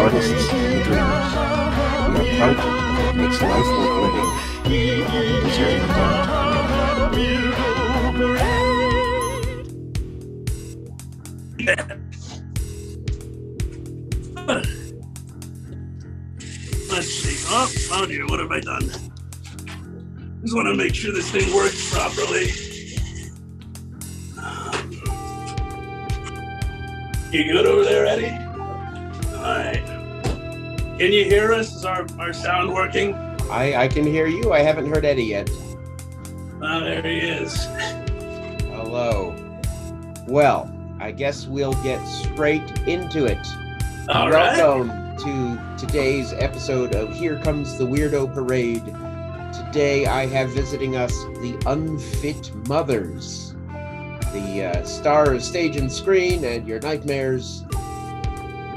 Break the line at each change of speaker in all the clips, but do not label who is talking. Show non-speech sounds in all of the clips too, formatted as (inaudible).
artists, dreamers. We are proud that makes life worth living deserve the
Let's see. Oh, found you. What have I done? Just want to make sure this thing works properly. You good over there, Eddie? Right. Can you hear us? Is our, our sound working?
I, I can hear you. I haven't heard Eddie yet.
Ah, there he is.
Hello. Well, I guess we'll get straight into it.
All right.
Welcome to today's episode of Here Comes the Weirdo Parade. Today I have visiting us the Unfit Mothers, the uh, star of stage and screen and your nightmares.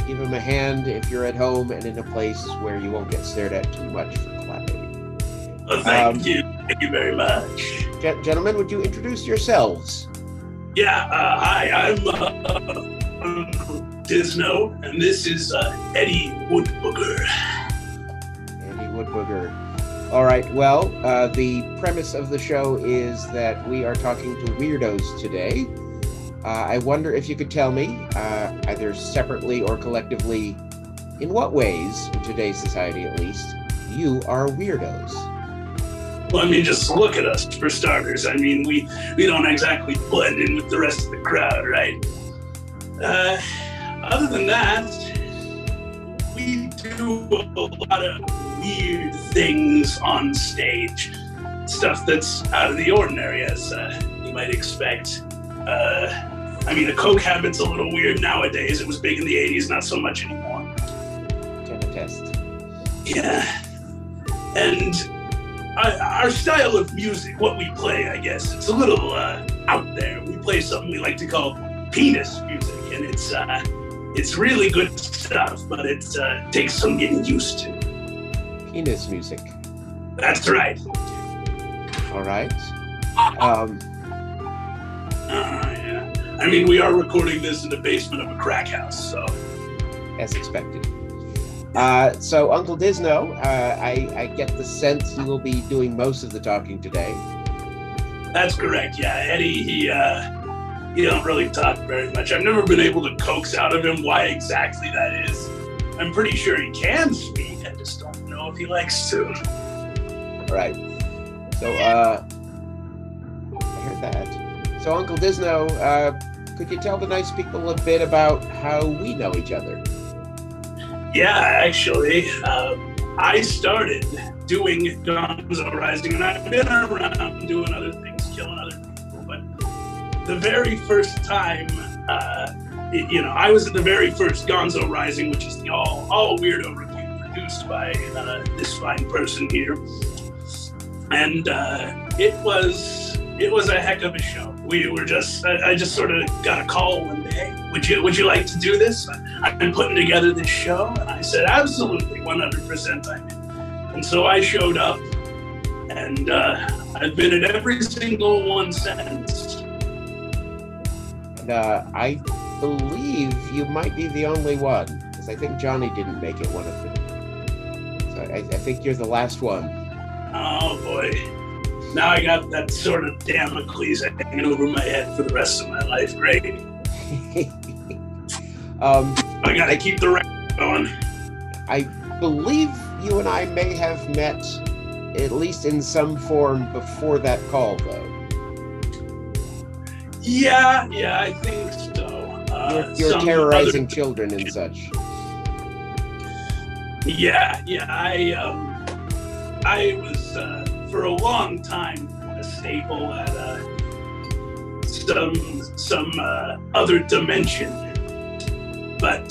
Give them a hand if you're at home and in a place where you won't get stared at too much for clapping.
Well, thank
Um,
you. Thank you very much.
Gen- gentlemen, would you introduce yourselves?
Yeah, uh, hi, I'm uh, Dizzno, and this is uh, Eddie Woodbooger.
Andy Woodbooger. All right. Well, uh, the premise of the show is that we are talking to weirdos today. Uh, I wonder if you could tell me, uh, either separately or collectively, in what ways, in today's society at least, you are weirdos.
Well, I mean, just look at us for starters. I mean, we we don't exactly blend in with the rest of the crowd, right? Uh, other than that, we do a lot of weird things on stage, stuff that's out of the ordinary, as uh, you might expect. Uh, I mean, the coke habit's a little weird nowadays. It was big in the '80s, not so much anymore.
Can attest.
Yeah. And our, our style of music, what we play, I guess, it's a little uh, out there. We play something we like to call penis music, and it's uh, it's really good stuff, but it uh, takes some getting used to.
Penis music.
That's right.
All right. (laughs) Um,
Uh, yeah. I mean, we are recording this in the basement of a crack house, so
as expected. Uh, so, Uncle Dizzno, uh, I, I get the sense you will be doing most of the talking today.
that's correct. Yeah, Eddie, he uh, he don't really talk very much. I've never been able to coax out of him why exactly that is. I'm pretty sure he can speak. I just don't know if he likes to.
All right. So, uh, I heard that. So, Uncle Dizzno, uh, could you tell the nice people a bit about how we know each other?
Yeah, actually, um, I started doing Gonzo Rising, and I've been around doing other things, killing other people. But the very first time, uh, you know, I was at the very first Gonzo Rising, which is the all all weirdo review produced by uh, this fine person here, and uh, it was it was a heck of a show. We were just I, I just sort of got a call one day. Would you would you like to do this? I've been putting together this show. And I said, absolutely, 100% I'm in. And so I showed up, and uh, I've been at every single one since.
And uh, I believe you might be the only one, because I think Johnny didn't make it one of them. So I, I think you're the last one.
Oh boy. Now I got that sort of Damocles hanging over my head for the rest of my life. Great. (laughs)
um,
I gotta keep the record going.
I believe you and I may have met, at least in some form, before that call, though.
Yeah, yeah, I think so. Uh,
You're, you're terrorizing children and such.
Yeah, yeah. I um, I was uh, for a long time a staple at uh, some some uh, other dimension, but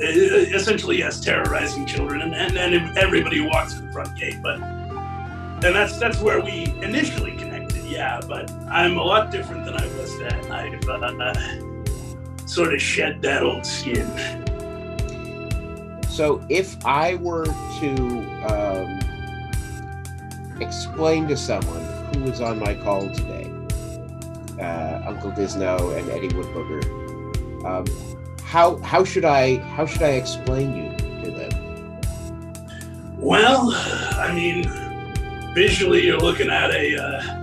uh, essentially, yes, terrorizing children, and and, and everybody walks in the front gate. But and that's that's where we initially connected. Yeah, but I'm a lot different than I was then. I've uh, sort of shed that old skin.
So, if I were to um, explain to someone who was on my call today, uh, Uncle Dizzno and Eddie Woodbooger, Um, how how should I how should I explain you to them?
Well, I mean, visually, you're looking at a uh,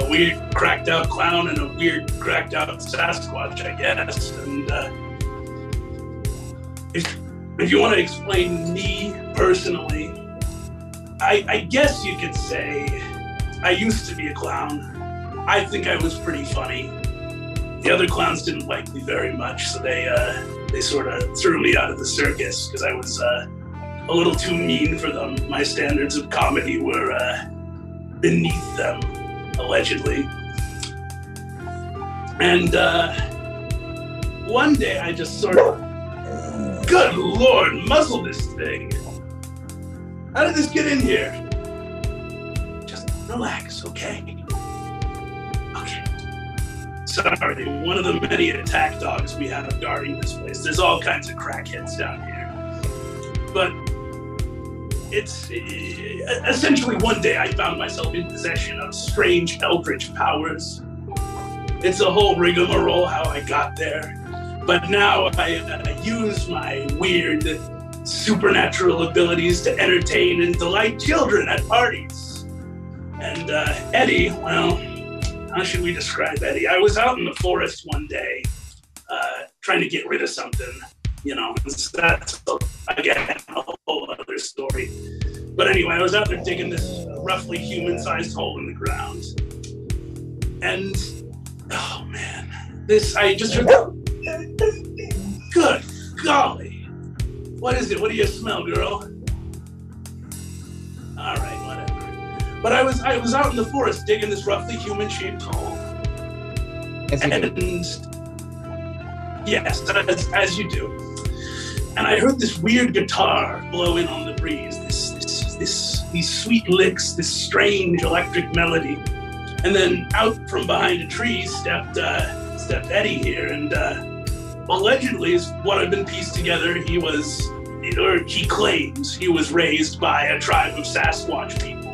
a weird cracked out clown and a weird cracked out Sasquatch, I guess. And uh, if if you want to explain me personally, I, I guess you could say I used to be a clown. I think I was pretty funny. The other clowns didn't like me very much, so they uh, they sort of threw me out of the circus because I was uh, a little too mean for them. My standards of comedy were uh, beneath them, allegedly. And uh, one day I just sort of, good lord, muzzle this thing. How did this get in here? Just relax, okay? Okay. Sorry, one of the many attack dogs we have guarding this place. There's all kinds of crackheads down here. But it's essentially one day I found myself in possession of strange eldritch powers. It's a whole rigmarole how I got there. But now I use my weird supernatural abilities to entertain and delight children at parties. And uh, Eddie, well, how should we describe Eddie? I was out in the forest one day uh, trying to get rid of something, you know, that's again a whole other story. But anyway, I was out there digging this roughly human sized hole in the ground. And oh man, this, I just heard, good golly. What is it? What do you smell, girl? All right, whatever. But I was I was out in the forest digging this roughly human-shaped hole,
As you
and
do.
yes, as, as you do. And I heard this weird guitar blowing on the breeze. This this this these sweet licks, this strange electric melody. And then out from behind a tree stepped uh, stepped Eddie here, and. Uh, allegedly is what I've been pieced together. He was, or he claims he was raised by a tribe of Sasquatch people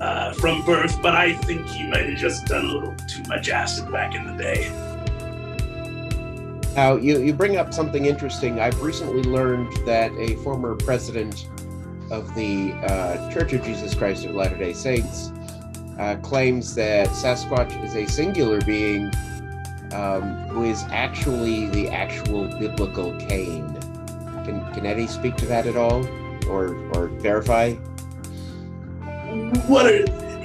uh, from birth, but I think he might have just done a little too much acid back in the day.
Now, you, you bring up something interesting. I've recently learned that a former president of the uh, Church of Jesus Christ of Latter day Saints uh, claims that Sasquatch is a singular being um, who is actually the actual biblical Cain. Can, can Eddie speak to that at all or, or verify?
What are,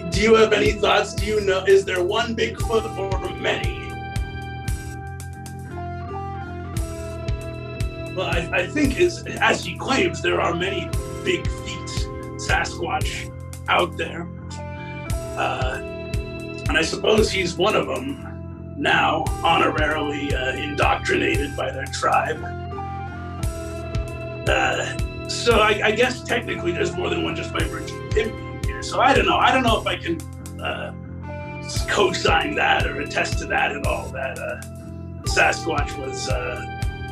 do you have any thoughts? Do you know, is there one Bigfoot or many? Well, I, I think as, as he claims, there are many big feet Sasquatch out there. Uh, and I suppose he's one of them now, honorarily uh, indoctrinated by their tribe. Uh, so I, I guess technically there's more than one just by virtue of him being here. So I don't know. I don't know if I can uh, co-sign that or attest to that at all. That uh, Sasquatch was uh,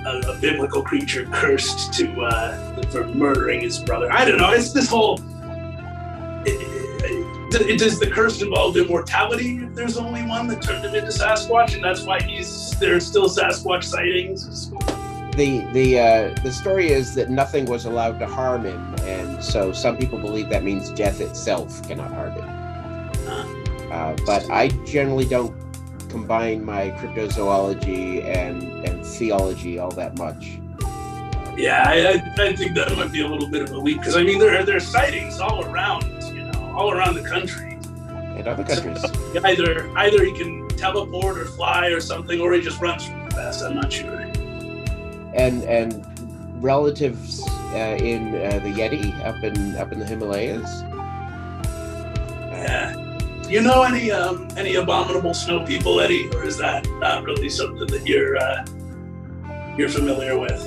a, a biblical creature cursed to uh, for murdering his brother. I don't know. It's this whole. it- does the curse involve immortality if there's only one that turned him into Sasquatch, and that's why he's there's still Sasquatch sightings?
The the uh, the story is that nothing was allowed to harm him, and so some people believe that means death itself cannot harm him. Uh, but I generally don't combine my cryptozoology and and theology all that much.
Yeah, I, I, think that might be a little bit of a leap because I mean there are there are sightings all around, all around the country.
In other countries, (laughs)
Either either he can teleport or fly or something, or he just runs really fast. I'm not sure.
and and relatives uh, in uh, the Yeti up in up in the Himalayas.
Yeah. Do you know any um any abominable snow people, Eddie, or is that not really something that you're uh, you're familiar with?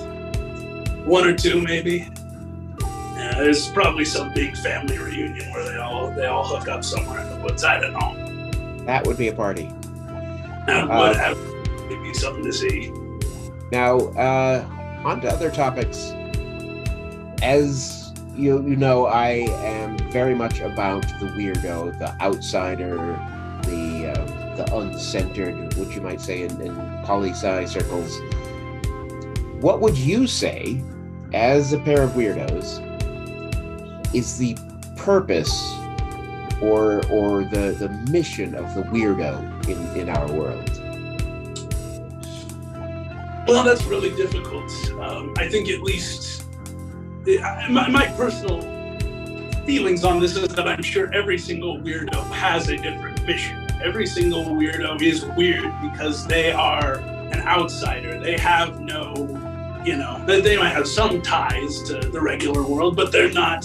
One or two, maybe. Yeah, there's probably some big family reunion where they all they all hook up somewhere in the woods. I don't know.
That would be a party.
That would have would be something to see.
Now, uh, on to other topics. As you you know, I am very much about the weirdo, the outsider, the uh, the uncentered, which you might say in, in poli sci circles. What would you say, as a pair of weirdos, is the purpose or or the the mission of the weirdo in in our world?
Well, that's really difficult. Um, I think at least my, my personal feelings on this is that I'm sure every single weirdo has a different mission. Every single weirdo is weird because they are an outsider. They have no, you know, they, they might have some ties to the regular world, but they're not.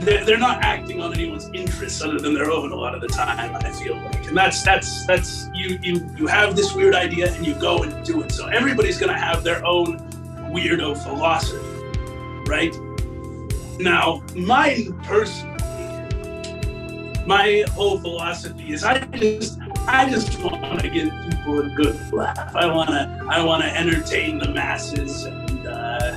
They're, they're not acting on anyone's interests other than their own a lot of the time. I feel like, and that's that's that's you you you have this weird idea and you go and do it. So everybody's gonna have their own weirdo philosophy, right? Now, mine personally, my whole philosophy is I just I just want to give people a good laugh. I want to I want to entertain the masses, and uh,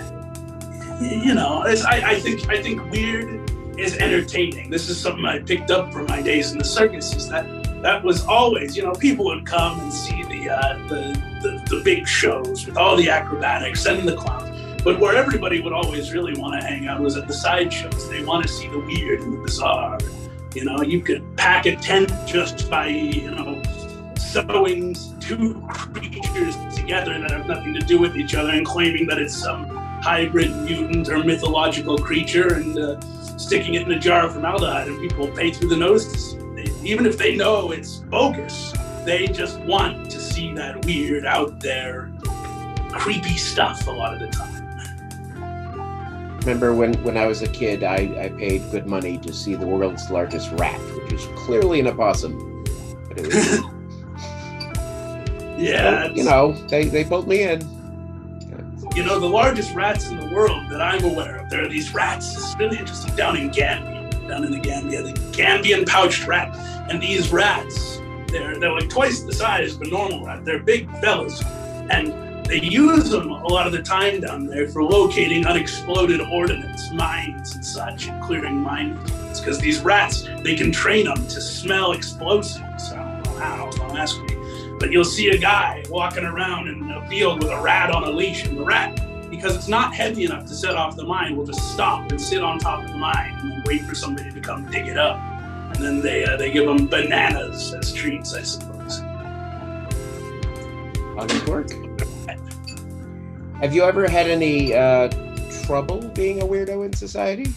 you know, I I think I think weird is entertaining. This is something I picked up from my days in the circus. Is that that was always you know people would come and see the uh, the, the the big shows with all the acrobatics and the clowns. But where everybody would always really want to hang out was at the sideshows. They want to see the weird and the bizarre. You know, you could pack a tent just by, you know, sewing two creatures together that have nothing to do with each other and claiming that it's some hybrid mutant or mythological creature and uh, sticking it in a jar of formaldehyde and people pay through the nose to see it. They- Even if they know it's bogus, they just want to see that weird out there creepy stuff a lot of the time.
Remember when, when I was a kid, I, I paid good money to see the world's largest rat, which is clearly an opossum. But it was, (laughs)
Yeah,
you know, they, they pulled me in.
You know, the largest rats in the world that I'm aware of. There are these rats. It's really interesting down in Gambia, down in the Gambia, the Gambian pouched rat. And these rats, they're they're like twice the size of a normal rat. They're big fellas, and they use them a lot of the time down there for locating unexploded ordnance, mines and such, and clearing minefields. Because these rats, they can train them to smell explosives. I don't know how. Don't ask me. But you'll see a guy walking around in a field with a rat on a leash, and the rat, because it's not heavy enough to set off the mine, will just stop and sit on top of the mine and wait for somebody to come dig it up. And then they uh, they give them bananas as treats, I suppose.
How does work? Have you ever had any uh, trouble being a weirdo in society?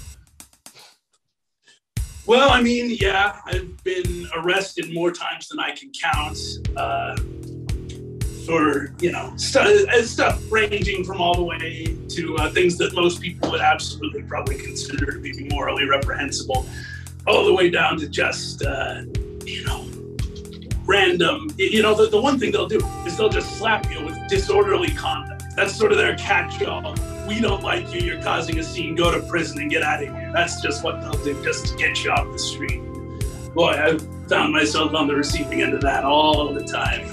Well, I mean, yeah, I've been arrested more times than I can count. Uh, for you know stu- uh, stuff ranging from all the way to uh, things that most people would absolutely probably consider to be morally reprehensible, all the way down to just uh, you know random. You know, the, the one thing they'll do is they'll just slap you with disorderly conduct. That's sort of their catch-all. We don't like you. You're causing a scene. Go to prison and get out of here. That's just what they'll do, just to get you off the street. Boy, I found myself on the receiving end of that all the time.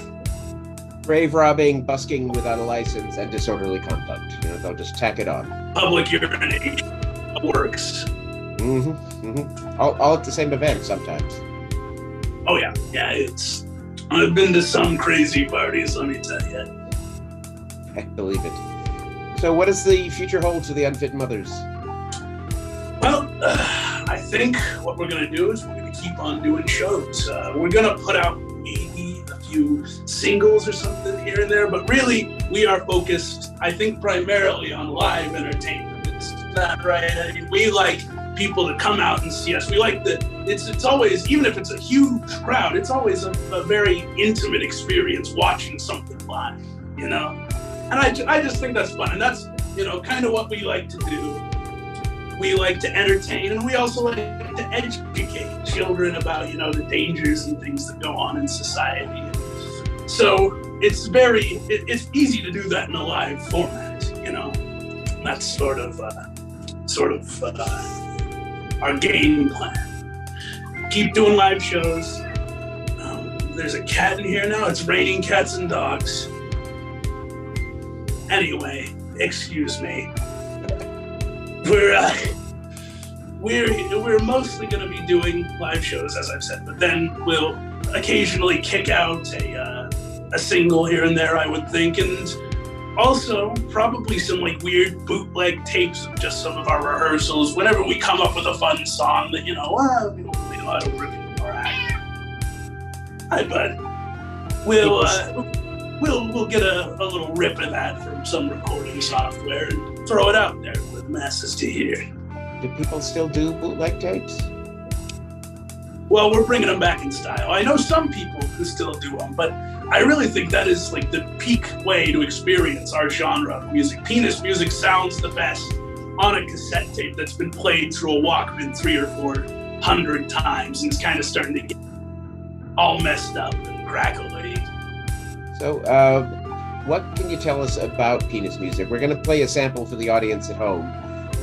Grave robbing, busking without a license, and disorderly conduct. You know, they'll just tack it on.
Public urination works.
Mm-hmm, mm-hmm. All, all at the same event sometimes.
Oh yeah, yeah. It's. I've been to some crazy parties. Let me tell you.
I believe it. So, what does the future hold to the unfit mothers?
Well, uh, (sighs) I think what we're gonna do is we're gonna keep on doing shows. Uh, we're gonna put out maybe a few singles or something here and there, but really we are focused, I think, primarily on live entertainment. Is that right? I mean, we like people to come out and see us. We like the it's it's always even if it's a huge crowd, it's always a, a very intimate experience watching something live. You know, and I I just think that's fun, and that's you know kind of what we like to do. We like to entertain and we also like to educate children about you know the dangers and things that go on in society. So it's very it, it's easy to do that in a live format you know? That's sort of uh, sort of uh, our game plan. Keep doing live shows. Um, there's a cat in here now it's raining cats and dogs anyway excuse me we're uh, we're we're mostly going to be doing live shows, as I've said, but then we'll occasionally kick out a uh, a single here and there, I would think, and also probably some like weird bootleg tapes of just some of our rehearsals. Whenever we come up with a fun song that you know, uh, we don't really know how to rip it or act. Hi, bud. We'll uh, we'll we'll get a, a little rip of that from some recording software and throw it out there for the masses to hear.
Do people still do bootleg tapes?
Well, we're bringing them back in style. I know some people who still do them, but I really think that is like the peak way to experience our genre of music. Penis music sounds the best on a cassette tape that's been played through a Walkman three or four hundred times and it's kind of starting to get all messed up and crackly.
So, uh, what can you tell us about penis music? We're going to play a sample for the audience at home.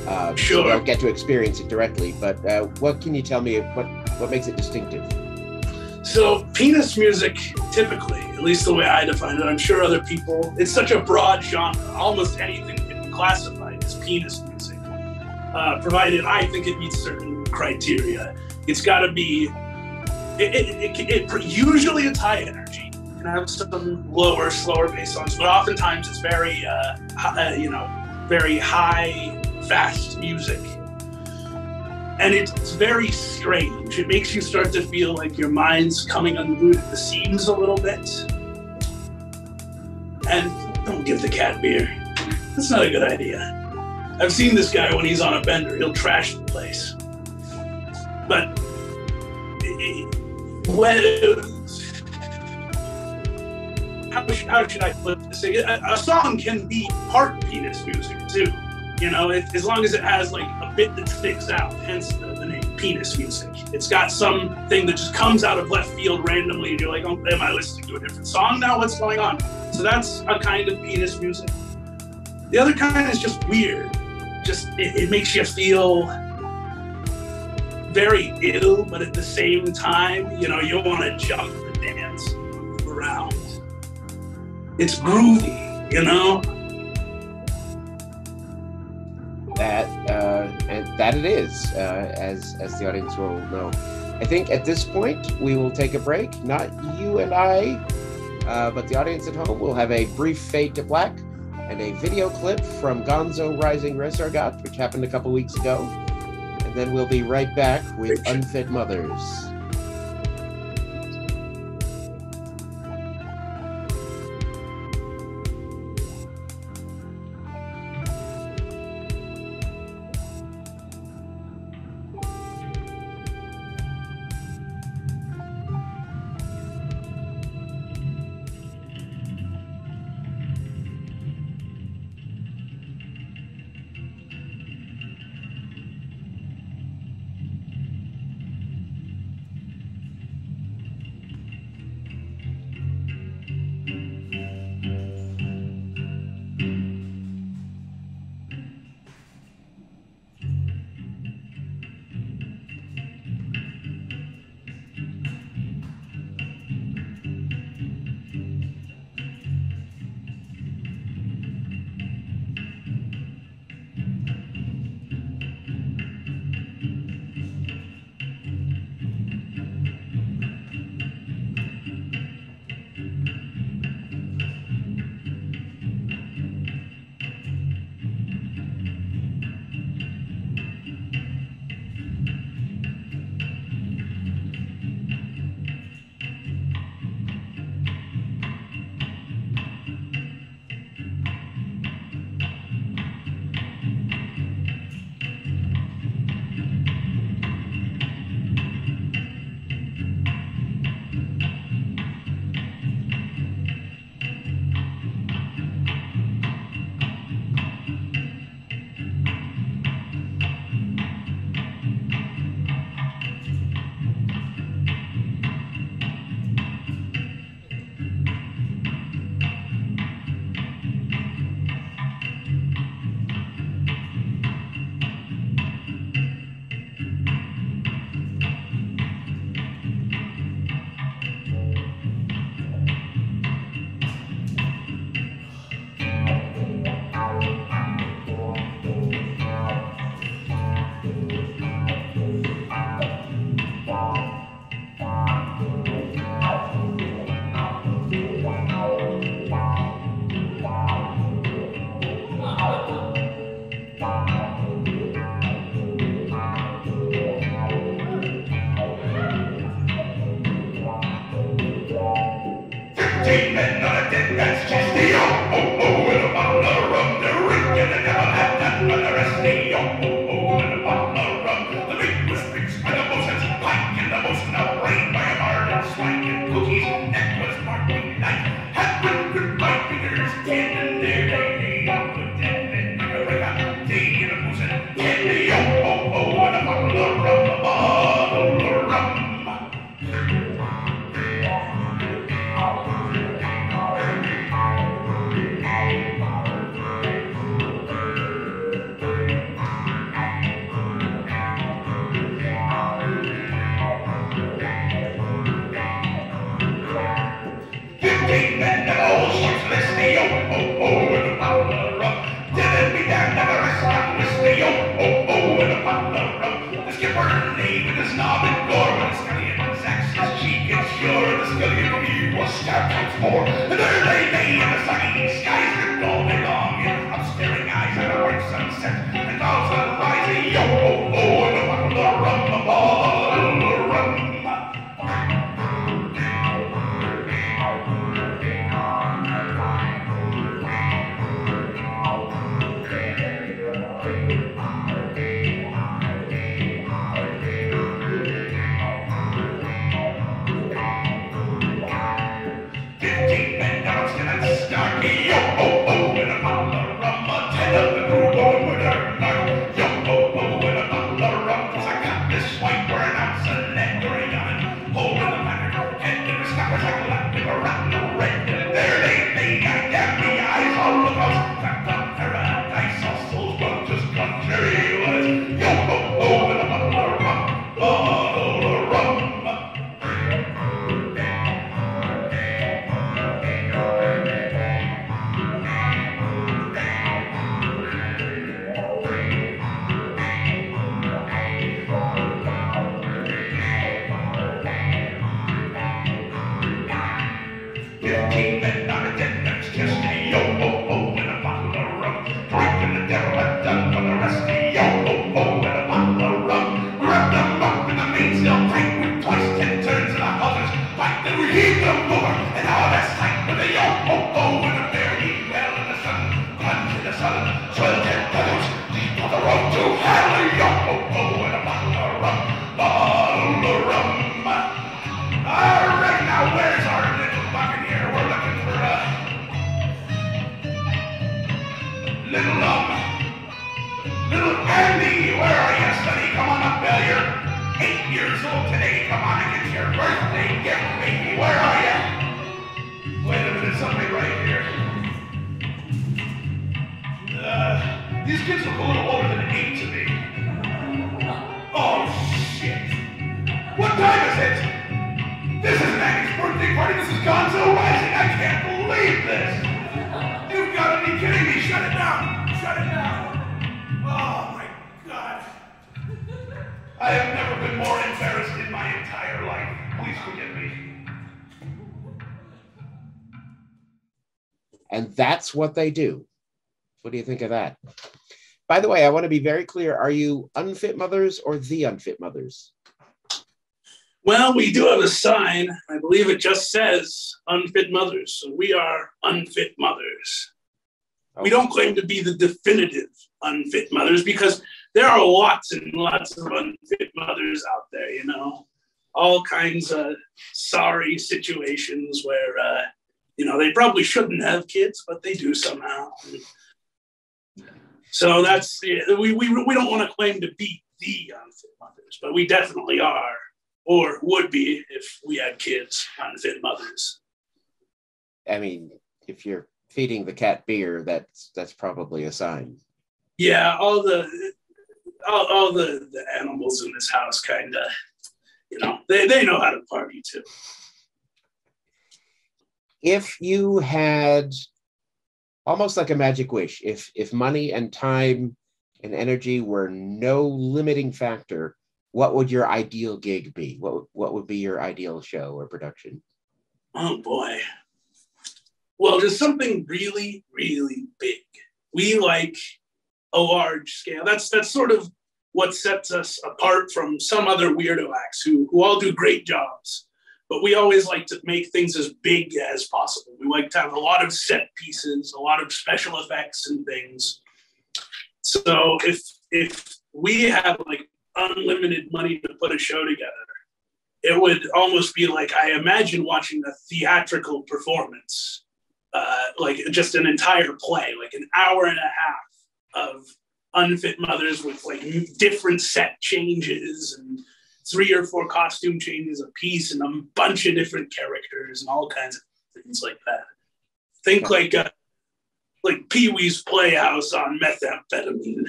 Uh,
Sure.
So they'll get to experience it directly. But uh, what can you tell me? What what makes it distinctive?
So, penis music, typically, at least the way I define it, I'm sure other people, it's such a broad genre. Almost anything can be classified as penis music, uh, provided I think it meets certain criteria. It's got to be, it, it, it, it, usually it's high energy. Can have some lower, slower bass songs, but oftentimes it's very, uh, hi- uh, you know, very high, fast music and it's very strange. It makes you start to feel like your mind's coming unglued at the seams a little bit. And don't give the cat beer. That's not a good idea. I've seen this guy when he's on a bender, he'll trash the place. But when how should, how should I put this? A, a song can be part penis music too. You know, it, as long as it has like a bit that sticks out, hence the, the name penis music. It's got something that just comes out of left field randomly, and you're like, oh, am I listening to a different song now? What's going on? So that's a kind of penis music. The other kind is just weird. Just it, it makes you feel very ill, but at the same time, you know, you want to jump and dance. It's groovy, you know.
That uh, and that it is, uh, as as the audience will know. I think at this point we will take a break. Not you and I, uh, but the audience at home will have a brief fade to black and a video clip from Gonzo Rising Resurgat, which happened a couple weeks ago. And then we'll be right back with Unfit Mothers.
That's what
they do. What do you think of that? By the way, I want to be very clear. Are you unfit mothers or the unfit mothers?
Well, we do have a sign. I believe it just says unfit mothers. So we are unfit mothers. We don't claim to be the definitive unfit mothers because there are lots and lots of unfit mothers out there, you know, all kinds of sorry situations where, uh, you know, they probably shouldn't have kids, but they do somehow. So that's, yeah, we, we, we don't want to claim to be the unfit mothers, but we definitely are or would be if we had kids, unfit mothers.
I mean, if you're feeding the cat beer, that's that's probably a sign.
Yeah, all the all, all the, the animals in this house kind of, you know, they, they know how to party too.
If you had almost like a magic wish, if if money and time and energy were no limiting factor, what would your ideal gig be? What what would be your ideal show or production?
Oh boy. Well, just something really, really big. We like a large scale. That's that's sort of what sets us apart from some other weirdo acts who, who all do great jobs. But we always like to make things as big as possible. We like to have a lot of set pieces, a lot of special effects and things. So if if we had like unlimited money to put a show together, it would almost be like I imagine watching a theatrical performance, uh, like just an entire play, like an hour and a half of unfit mothers with like different set changes and three or four costume changes a piece and a bunch of different characters and all kinds of things like that. Think like uh, like Pee Wee's Playhouse on methamphetamine.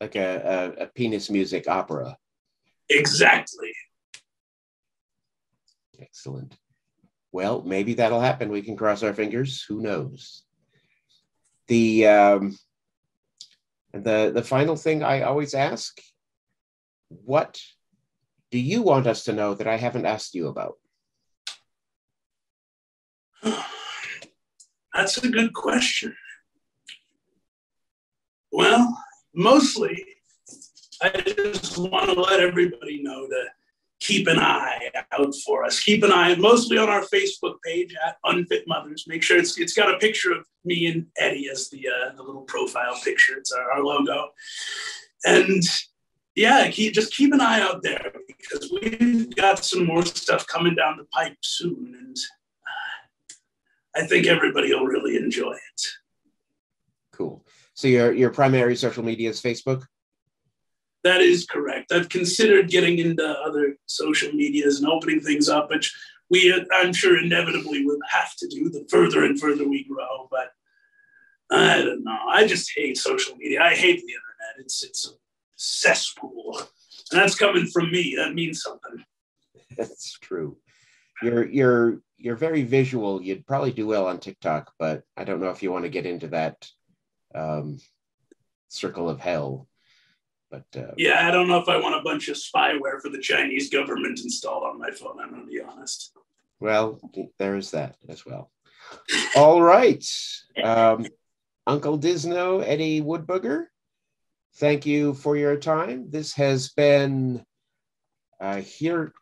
Like a, a, a penis music opera.
Exactly.
Excellent. Well, maybe that'll happen. We can cross our fingers. Who knows? The um, the the final thing I always ask: What do you want us to know that I haven't asked you about? (sighs)
That's a good question. Well, mostly, I just want to let everybody know to keep an eye out for us. Keep an eye, mostly on our Facebook page at Unfit Mothers. Make sure it's it's got a picture of me and Eddie as the uh, the little profile picture. It's our, our logo, and yeah, keep, just keep an eye out there because we've got some more stuff coming down the pipe soon, and uh, I think everybody will really enjoy it.
Cool. So your your primary social media is Facebook.
That is correct. I've considered getting into other social medias and opening things up, which we, I'm sure, inevitably will have to do the further and further we grow. But I don't know. I just hate social media. I hate the internet. It's it's cesspool, and that's coming from me. That means something. (laughs)
That's true. You're you're you're very visual. You'd probably do well on TikTok, but I don't know if you want to get into that um, circle of hell. But uh,
Yeah, I don't know if I want a bunch of spyware for the Chinese government installed on my phone. I'm gonna be honest.
well, there is that as well. All right, um, Uncle Dizzno, Eddie Woodbooger, thank you for your time. This has been uh, here.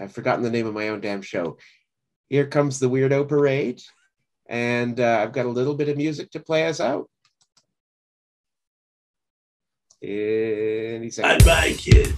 I've forgotten the name of my own damn show. Here comes the Weirdo Parade, and uh, I've got a little bit of music to play us out. Any second.
Bye bye, kid.